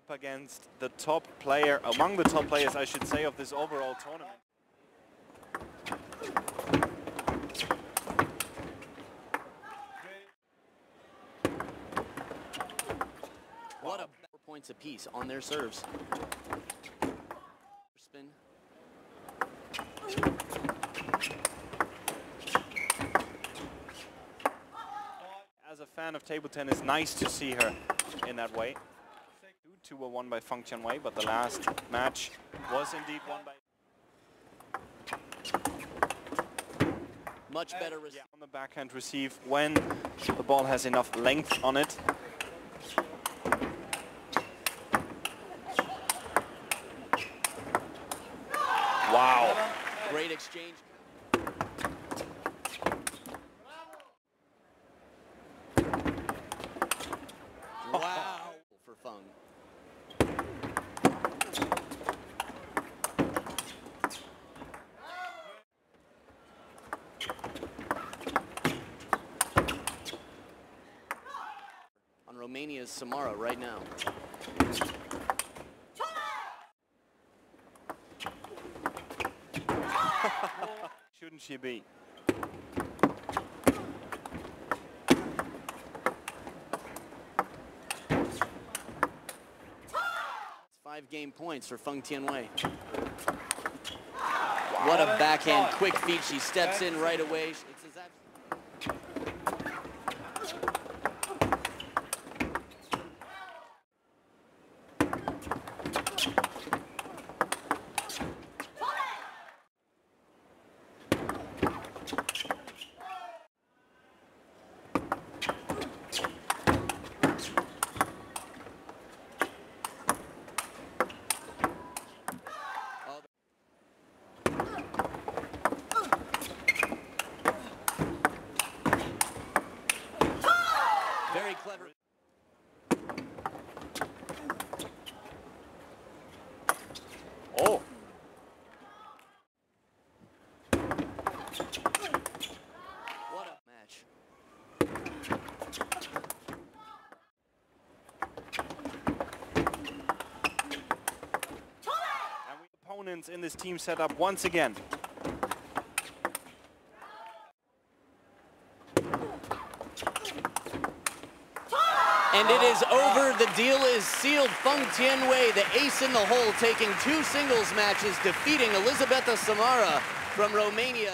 up against the top player, among the top players, I should say, of this overall tournament. What a four points apiece on their serves. Spin. As a fan of table tennis, nice to see her in that way. Two were won by Feng Tianwei, but the last match was indeed won by Much better yeah, on the backhand receive when the ball has enough length on it. Wow. Great exchange. Wow. For Feng. On Romania's Samara right now. Shouldn't she be? Five game points for Feng Tianwei. What a backhand quick feet. She steps in right away. It's as ab- Oh, Very clever. Oh. What a match. And we opponents in this team setup once again. And it is over. The deal is sealed. Feng Tianwei, the ace in the hole, taking two singles matches, defeating Elizabeta Samara from Romania.